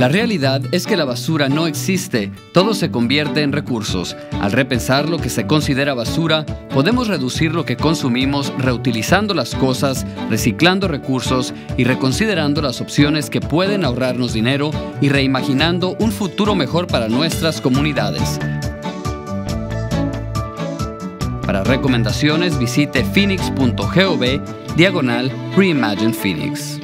La realidad es que la basura no existe, todo se convierte en recursos. Al repensar lo que se considera basura, podemos reducir lo que consumimos reutilizando las cosas, reciclando recursos y reconsiderando las opciones que pueden ahorrarnos dinero y reimaginando un futuro mejor para nuestras comunidades. Para recomendaciones visite phoenix.gov diagonal Reimagine Phoenix.